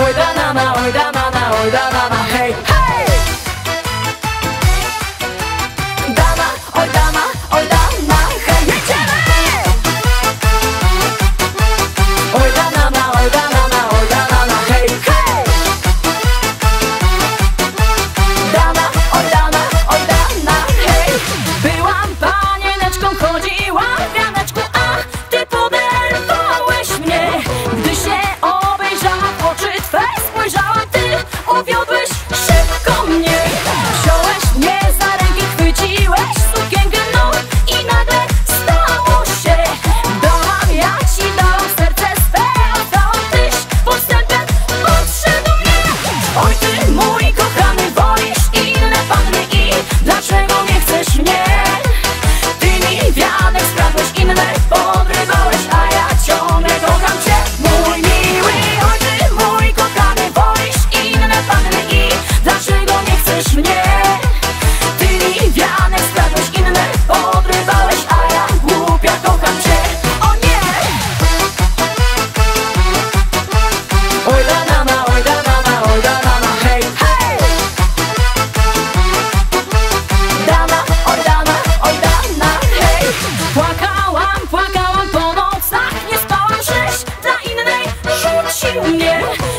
ওই দানা না ওই দানা না ওই দানা না ouviu do 年。